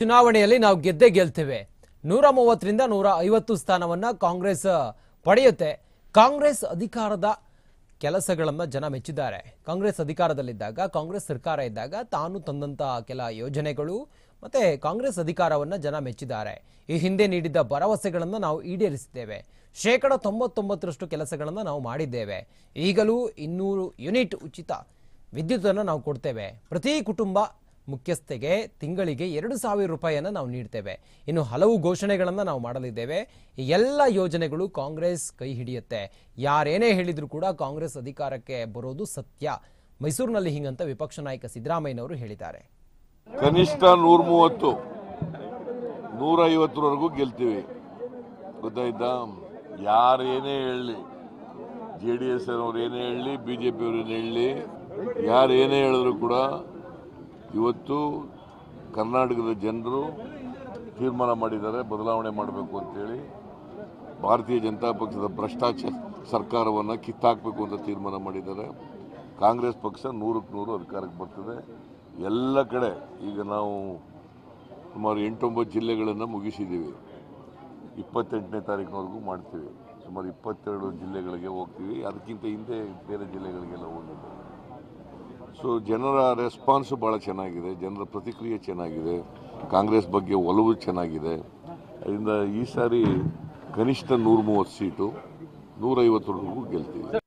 ಚುನಾವಣೆಯಲ್ಲಿ ನಾವು ಗೆದ್ದೇ ಗೆಲ್ತೇವೆ. ನೂರ ಮೂವತ್ತರಿಂದ ನೂರ ಐವತ್ತು ಸ್ಥಾನವನ್ನ ಕಾಂಗ್ರೆಸ್ ಪಡೆಯುತ್ತೆ. ಕಾಂಗ್ರೆಸ್ ಅಧಿಕಾರದ ಕೆಲಸಗಳನ್ನು ಜನ ಮೆಚ್ಚಿದ್ದಾರೆ. ಕಾಂಗ್ರೆಸ್ ಅಧಿಕಾರದಲ್ಲಿದ್ದಾಗ, ಕಾಂಗ್ರೆಸ್ ಸರ್ಕಾರ ಇದ್ದಾಗ ತಾನು ತಂದಂತಹ ಕೆಲ ಯೋಜನೆಗಳು ಮತ್ತೆ ಕಾಂಗ್ರೆಸ್ ಅಧಿಕಾರವನ್ನ ಜನ ಮೆಚ್ಚಿದ್ದಾರೆ. ಈ ಹಿಂದೆ ನೀಡಿದ್ದ ಭರವಸೆಗಳನ್ನು ನಾವು ಈಡೇರಿಸಿದ್ದೇವೆ. ಶೇಕಡ ತೊಂಬತ್ತೊಂಬತ್ತರಷ್ಟು ಕೆಲಸಗಳನ್ನು ನಾವು ಮಾಡಿದ್ದೇವೆ. ಈಗಲೂ ಇನ್ನೂರು ಯೂನಿಟ್ ಉಚಿತ ವಿದ್ಯುತ್ತನ್ನು ನಾವು ಕೊಡ್ತೇವೆ. ಪ್ರತಿ ಕುಟುಂಬ ಮುಖ್ಯಸ್ಥೆಗೆ ತಿಂಗಳಿಗೆ ಎರಡು ಸಾವಿರ ರೂಪಾಯಿಯನ್ನು ನಾವು ನೀಡ್ತೇವೆ. ಇನ್ನು ಹಲವು ಘೋಷಣೆಗಳನ್ನು ನಾವು ಮಾಡಲಿದ್ದೇವೆ. ಎಲ್ಲ ಯೋಜನೆಗಳು ಕಾಂಗ್ರೆಸ್ ಕೈ ಹಿಡಿಯುತ್ತೆ. ಯಾರೇನೇ ಹೇಳಿದರೂ ಕೂಡ ಕಾಂಗ್ರೆಸ್ ಅಧಿಕಾರಕ್ಕೆ ಬರೋದು ಸತ್ಯ. ಮೈಸೂರಿನಲ್ಲಿ ಹಿಂಗಂತ ವಿಪಕ್ಷ ನಾಯಕ ಸಿದ್ದರಾಮಯ್ಯನವರು ಹೇಳಿದ್ದಾರೆ. ಕನಿಷ್ಠ ನೂರ ಮೂವತ್ತು ನೂರ ಐವತ್ತರವರೆಗೂ ಗೆಲ್ತೀವಿ. ಗೊತ್ತಾಯ್ತಾ? ಯಾರೇನೇ ಹೇಳಲಿ ಜೆ ಡಿ ಎಸ್ ಅವ್ರು ಏನೇ ಹೇಳಲಿ ಬಿ ಜೆ ಪಿಯವ್ರು ಏನೇ ಹೇಳಲಿ ಏನೇ ಹೇಳಿದ್ರು ಕೂಡ ಇವತ್ತು ಕರ್ನಾಟಕದ ಜನರು ತೀರ್ಮಾನ ಮಾಡಿದ್ದಾರೆ, ಬದಲಾವಣೆ ಮಾಡಬೇಕು ಅಂತೇಳಿ ಭಾರತೀಯ ಜನತಾ ಪಕ್ಷದ ಭ್ರಷ್ಟಾಚಾರ ಸರ್ಕಾರವನ್ನು ಕಿತ್ತಾಕಬೇಕು ಅಂತ ತೀರ್ಮಾನ ಮಾಡಿದ್ದಾರೆ. ಕಾಂಗ್ರೆಸ್ ಪಕ್ಷ ನೂರಕ್ಕೆ ನೂರು ಅಧಿಕಾರಕ್ಕೆ ಬರ್ತದೆ. ಎಲ್ಲ ಕಡೆ ಈಗ ನಾವು ಸುಮಾರು ಎಂಟೊಂಬತ್ತು ಜಿಲ್ಲೆಗಳನ್ನು ಮುಗಿಸಿದ್ದೀವಿ. ಇಪ್ಪತ್ತೆಂಟನೇ ತಾರೀಕಿನವರೆಗೂ ಮಾಡ್ತೀವಿ. ಸುಮಾರು ಇಪ್ಪತ್ತೆರಡು ಜಿಲ್ಲೆಗಳಿಗೆ ಹೋಗ್ತೀವಿ. ಅದಕ್ಕಿಂತ ಹಿಂದೆ ಬೇರೆ ಜಿಲ್ಲೆಗಳಿಗೆಲ್ಲ ಹೋಗಿದ್ದೀವಿ ಸೊ ಜನರ ರೆಸ್ಪಾನ್ಸ್ ಭಾಳ ಚೆನ್ನಾಗಿದೆ. ಜನರ ಪ್ರತಿಕ್ರಿಯೆ ಚೆನ್ನಾಗಿದೆ. ಕಾಂಗ್ರೆಸ್ ಬಗ್ಗೆ ಒಲವು ಚೆನ್ನಾಗಿದೆ. ಅದರಿಂದ ಈ ಸಾರಿ ಕನಿಷ್ಠ ನೂರ ಮೂವತ್ತು ಸೀಟು ನೂರೈವತ್ತರವರೆಗೂ ಗೆಲ್ತೀವಿ.